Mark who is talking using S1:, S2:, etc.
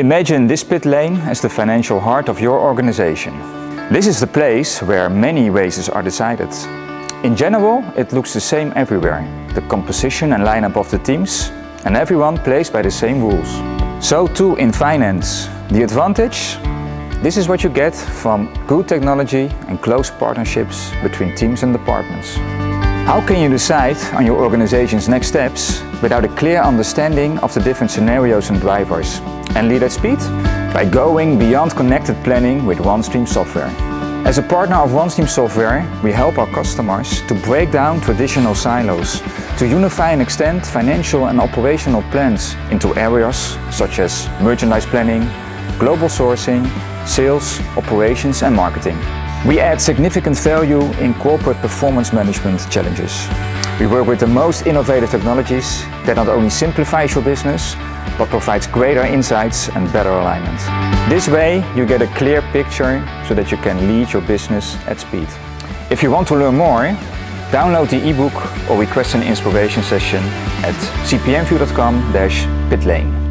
S1: Imagine this pit lane as the financial heart of your organization. This is the place where many races are decided. In general, it looks the same everywhere. The composition and lineup of the teams, and everyone plays by the same rules. So too in finance. The advantage? This is what you get from good technology and close partnerships between teams and departments. How can you decide on your organization's next steps without a clear understanding of the different scenarios and drivers? And lead at speed? By going beyond connected planning with OneStream software. As a partner of OneStream software, we help our customers to break down traditional silos, to unify and extend financial and operational plans into areas such as merchandise planning, global sourcing, sales, operations and marketing. We add significant value in corporate performance management challenges. We work with the most innovative technologies that not only simplifies your business, but provides greater insights and better alignment. This way you get a clear picture so that you can lead your business at speed. If you want to learn more, download the ebook or request an inspiration session at cpmview.com-pitlane.